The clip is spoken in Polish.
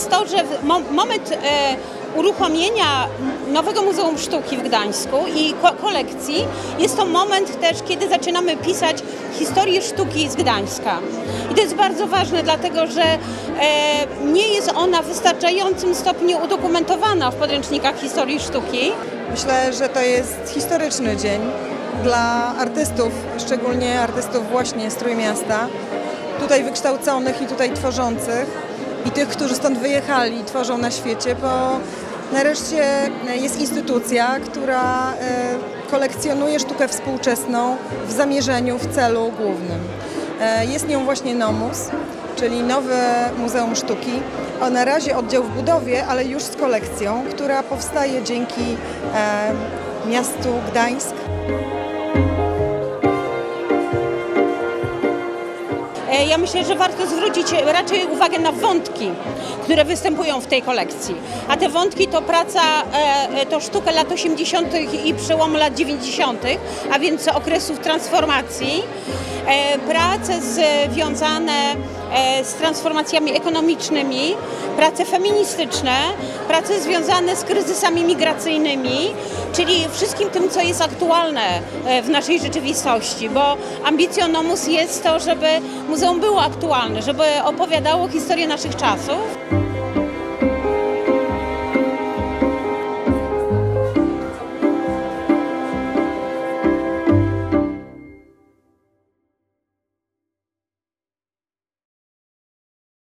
jest to, że moment e, uruchomienia nowego Muzeum Sztuki w Gdańsku i ko kolekcji jest to moment też, kiedy zaczynamy pisać historię sztuki z Gdańska. I to jest bardzo ważne, dlatego że e, nie jest ona w wystarczającym stopniu udokumentowana w podręcznikach historii sztuki. Myślę, że to jest historyczny dzień dla artystów, szczególnie artystów właśnie z Trójmiasta, tutaj wykształconych i tutaj tworzących i tych, którzy stąd wyjechali tworzą na świecie, bo nareszcie jest instytucja, która e, kolekcjonuje sztukę współczesną w zamierzeniu, w celu głównym. E, Jest nią właśnie Nomus, czyli nowe Muzeum Sztuki. O, na razie oddział w budowie, ale już z kolekcją, która powstaje dzięki e, miastu Gdańsk. Ja myślę, że warto zwrócić raczej uwagę na wątki, które występują w tej kolekcji. A te wątki to praca, e, to sztuka lat 80. i przełomu lat 90., a więc okresów transformacji. E, Prace związane z transformacjami ekonomicznymi, prace feministyczne, prace związane z kryzysami migracyjnymi, czyli wszystkim tym, co jest aktualne e, w naszej rzeczywistości, bo ambicją Nomus jest to, żeby muzeum było aktualne, żeby opowiadało historię naszych czasów.